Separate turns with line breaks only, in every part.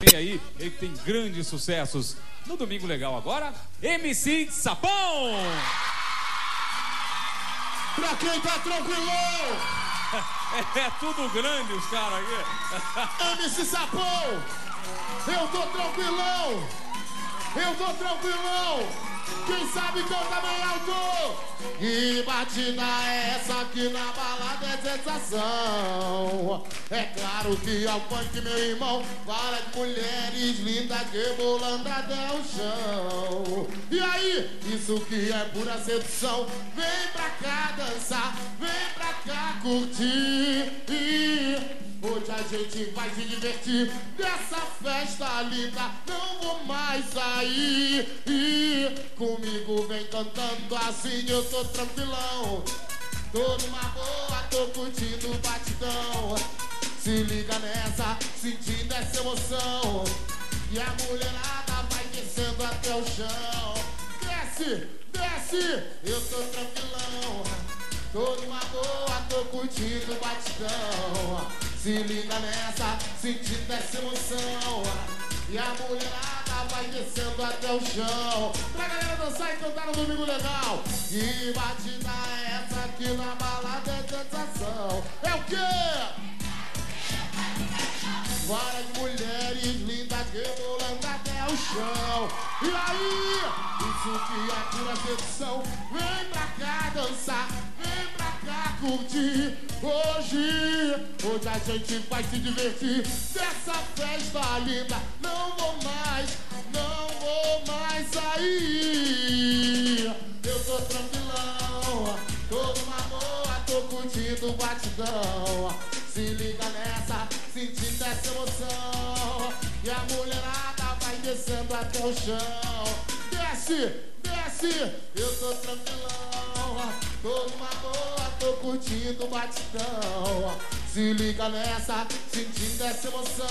Vem aí, ele tem grandes sucessos. No Domingo Legal agora, MC Sapão!
Pra quem tá tranquilão,
É tudo grande os caras aqui.
MC Sapão, eu tô tranquilão, eu tô tranquilão. Quem sabe canta bem alto. E batida é essa aqui na balada é sensação. É claro que é o funk, meu irmão. De mulheres lindas rebolando até o chão. E aí, isso que é pura sedução. Vem pra cá dançar, vem pra cá curtir. Gente vai se divertir dessa festa linda. Não vou mais sair. E comigo vem cantando assim, eu tô tranquilão. Tô numa boa, tô curtindo o batidão. Se liga nessa, sentindo essa emoção. E a mulherada vai descendo até o chão. Desce, desce, eu tô tranquilão. Tô numa boa, tô curtindo o batidão. Se liga nessa, sentindo essa emoção. E a mulherada vai descendo até o chão. Pra galera dançar e cantar no domingo legal. E batida é essa aqui na balada é sensação. É o quê? Várias mulheres lindas rebolando até o chão. E aí, isso que é pura sedução. Vem pra cá dançar, curtir. Hoje, hoje a gente vai se divertir dessa festa linda. Não vou mais, não vou mais sair. Eu tô tranquilão, tô numa boa, tô curtindo o batidão. Se liga nessa, sentindo essa emoção. E a mulherada vai descendo até o chão. Desce, desce, eu tô tranquilão. Tô numa boa, tô curtindo o batidão. Se liga nessa, sentindo essa emoção.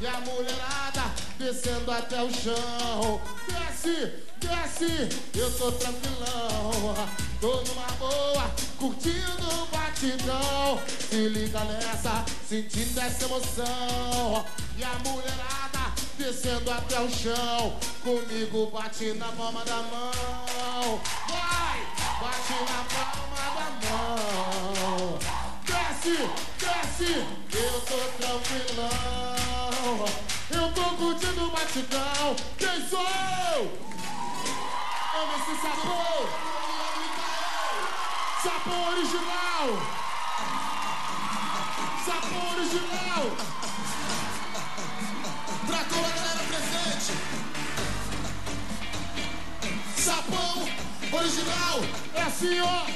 E a mulherada descendo até o chão. Desce, desce, eu tô tranquilão. Tô numa boa, curtindo o batidão. Se liga nessa, sentindo essa emoção. E a mulherada descendo até o chão. Comigo bate na palma da mão. Vai, bate na palma da mão. Desce, desce, eu tô tranquilão. Eu tô curtindo o batidão. Quem sou eu? MC Sapão. Sapão original. Sapão original. Pra toda a galera presente. Sapão original. É assim, ó.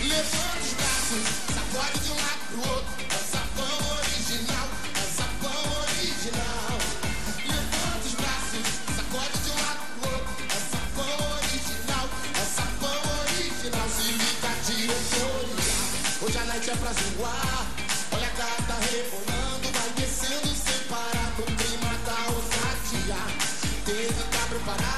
Levanta os braços, sacode de um lado pro outro. É sapão original, é sapão original. Levanta os braços, sacode de um lado pro outro. É sapão original, é sapão original. Se liga diretoria, hoje a noite é pra zoar. Olha a gata rebolando, vai descendo sem parar. No clima da ousadia, teve tá preparada,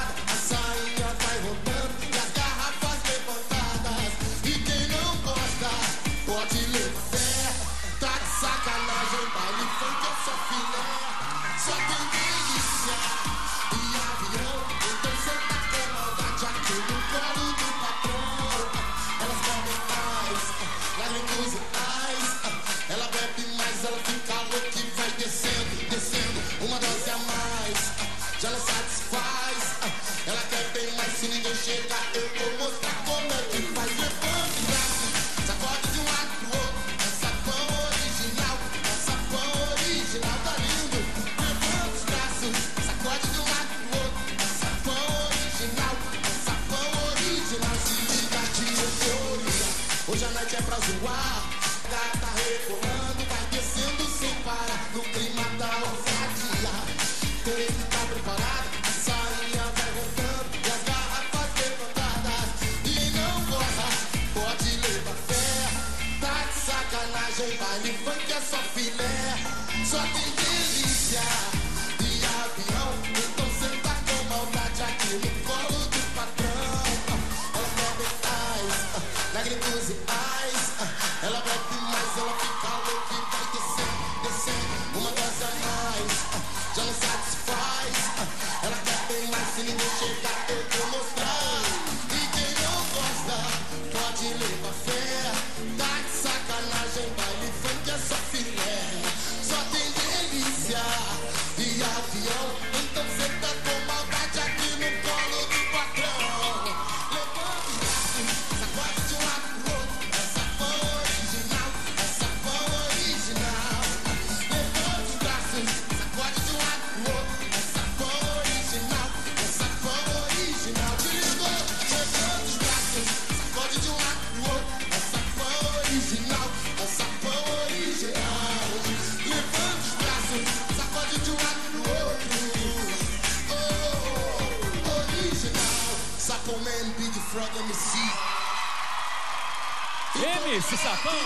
a sainha front MC.
MC Sapão.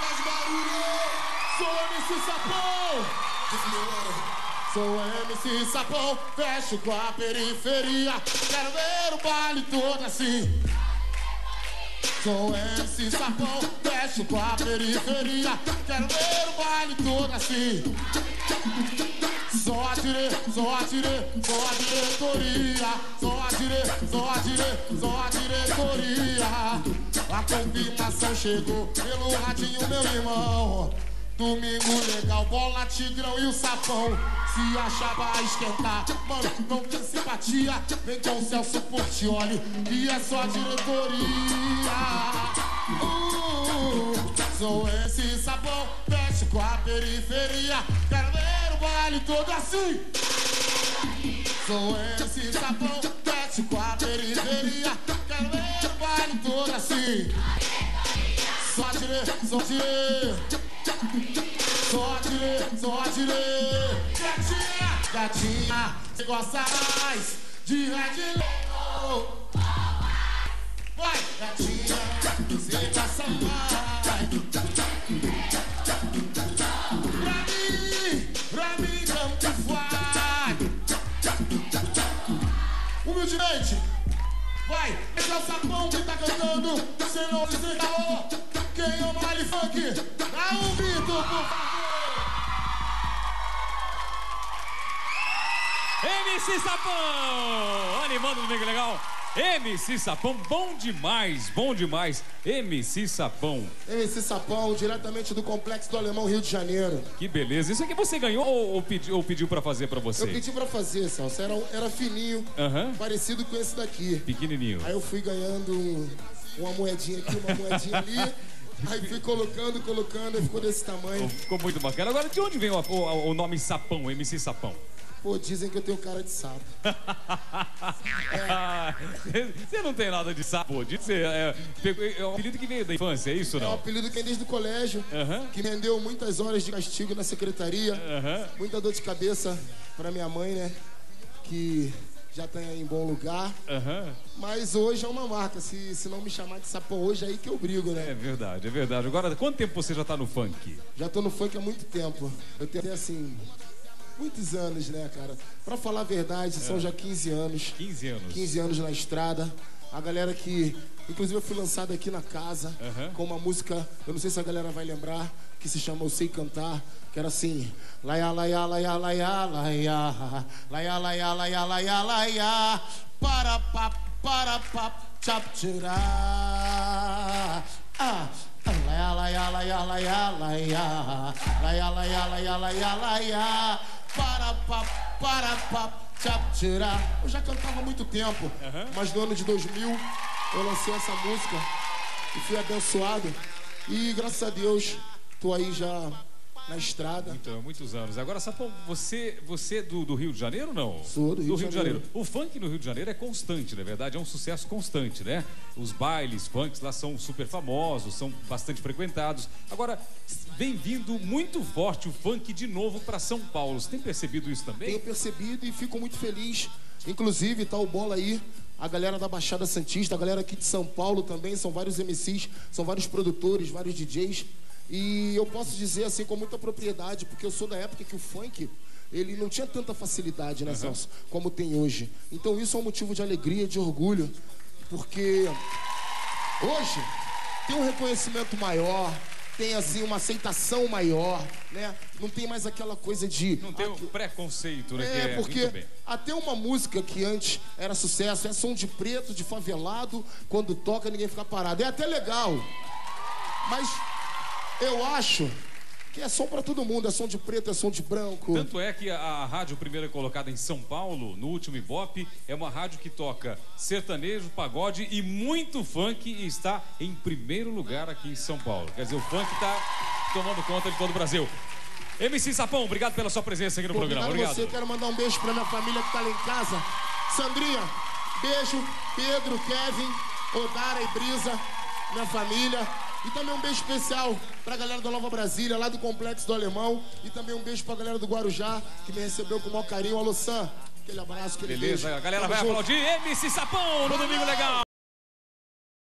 Faz barulho.
Sou MC Sapão!
Give me water.
Sou MC Sapão, fecho com a periferia. Quero ver o baile todo assim. Sou MC Sapão, fecho com a periferia. Quero ver o baile todo assim. Só atirei, só só a diretoria. Só atirei, só só a diretoria. A confirmação chegou pelo radinho, meu irmão. Domingo legal, bola, tigrão e o sapão. Se achar vai esquentar, mano, não tem simpatia. Vem com o Celso Portioli, e é só diretoria. Uh, sou esse sapão, fecho com a periferia. Quero ver baile todo assim. Sou esse sapão, fecho com a periferia. Quero ver o baile todo assim. Só tirei, só tirei. Só atirei, só atirei. Gatinha, gatinha, você gosta mais de Red. Vai, gatinha, você gosta mais. Caô. Quem ama baile funk, dá um grito, por favor.
MC Sapão! Animando o domingo legal. MC Sapão, bom demais, bom demais. MC Sapão,
MC Sapão, diretamente do Complexo do Alemão, Rio de Janeiro.
que beleza. Isso aqui você ganhou ou, ou pedi- ou pediu pra fazer pra você?
Eu pedi pra fazer, Celso, era, era fininho,
Aham.
parecido com esse daqui.
Pequenininho.
Aí eu fui ganhando um- uma moedinha aqui, uma moedinha ali. Aí fui colocando, colocando, aí ficou desse tamanho.
Ficou muito bacana. Agora, de onde vem o, o- o nome Sapão, MC Sapão?
Pô, dizem que eu tenho cara de sapo.
Ah, Você não tem nada de sapo, ser. É, é um apelido que veio da infância, é isso ou
É um
não?
apelido que vem desde o colégio,
Aham.
que me rendeu muitas horas de castigo na secretaria,
Aham.
muita dor de cabeça pra minha mãe, né? Que já tá em bom lugar.
Aham.
Mas hoje é uma marca. Se, se não me chamar de sapão hoje, é aí que eu brigo,
É
né?
verdade, é verdade. Agora, quanto tempo você já tá no funk?
Já tô no funk há muito tempo. Eu tenho, assim, muitos anos, né, cara? Pra falar a verdade, são já 15 anos.
15 anos.
15 anos na estrada. A galera que. Inclusive eu fui lançado aqui na casa
Aham.
com uma música, eu não sei se a galera vai lembrar, que se chama Eu Sei Cantar, que era assim. Laia, laia, laia, laia, laia. Laia, laia, laia, laia, laia. Para, pa, para, pa, chap, tirar. Ah. Laia, laia, laia, laia, laia. Laia, laia, laia, laia, laia. Para, pa, para, pa, chap, tirar. Eu já cantava há muito tempo, mas no ano de 2000 eu lancei essa música e fui abençoado. E graças a Deus, tô aí já na estrada.
Então, muitos anos. Agora, Sapão, você, você é do, do Rio de Janeiro não?
Sou do Rio de
de
Janeiro.
O funk no Rio de Janeiro é constante, na verdade, é um sucesso constante, né? Os bailes, funks lá são super famosos, são bastante frequentados. Agora, vem vindo muito forte o funk de novo para São Paulo. Você tem percebido isso também?
Tenho percebido e fico muito feliz. Inclusive, tá o bola aí, a galera da Baixada Santista, a galera aqui de São Paulo também, são vários MCs, são vários produtores, vários DJs. E eu posso dizer assim com muita propriedade, porque eu sou da época que o funk ele não tinha tanta facilidade, né, Celso, como tem hoje. Então isso é um motivo de alegria, de orgulho, porque hoje tem um reconhecimento maior, tem assim uma aceitação maior, né? Não tem mais aquela coisa de
Não tem
"Ah,
o preconceito, né?
é,
é
porque até uma música que antes era sucesso, é som de preto, de favelado, quando toca ninguém fica parado. É até legal. Mas eu acho que é som pra todo mundo, é som de preto, é som de branco.
Tanto é que a, a rádio primeira colocada em São Paulo, no último Ibope, é uma rádio que toca sertanejo, pagode e muito funk e está em primeiro lugar aqui em São Paulo. Quer dizer, o funk está tomando conta de todo o Brasil. MC Sapão, obrigado pela sua presença aqui no
Pô,
programa. obrigado
você, quero mandar um beijo pra minha família que tá lá em casa. Sandrinha, beijo. Pedro, Kevin, Odara e Brisa, minha família. E também um beijo especial pra galera da Nova Brasília, lá do Complexo do Alemão. E também um beijo pra galera do Guarujá, que me recebeu com o maior carinho. Alô, Sam, aquele abraço, aquele
Beleza,
beijo.
a galera
Tamo
vai
junto.
aplaudir MC Sapão no Domingo Legal.